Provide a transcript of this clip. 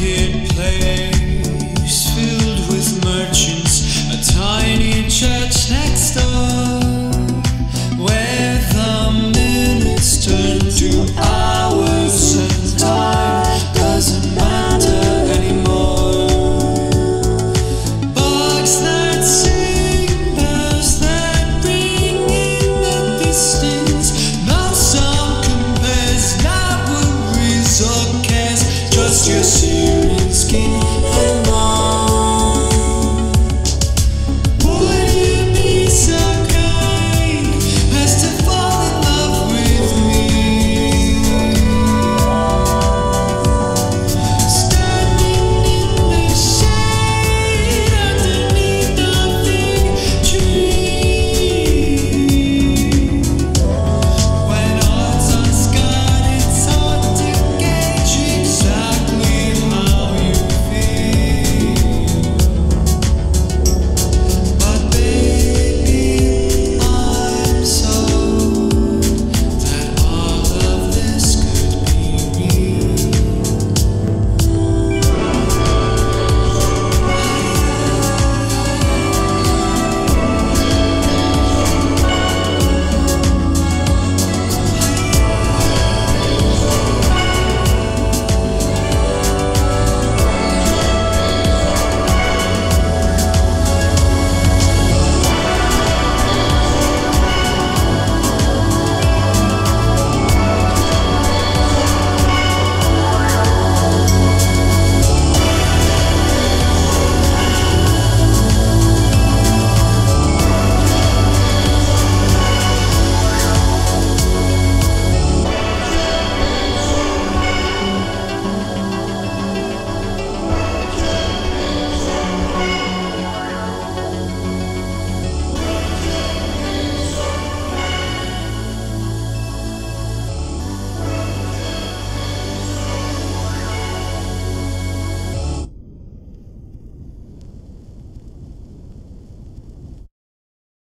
kid playing.